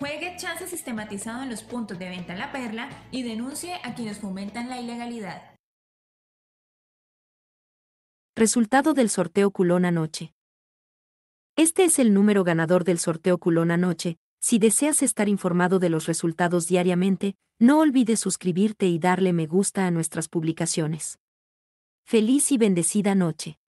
Juegue chance sistematizado en los puntos de venta en La Perla y denuncie a quienes fomentan la ilegalidad. Resultado del sorteo culón anoche. Este es el número ganador del sorteo culón anoche. Si deseas estar informado de los resultados diariamente, no olvides suscribirte y darle me gusta a nuestras publicaciones. Feliz y bendecida noche.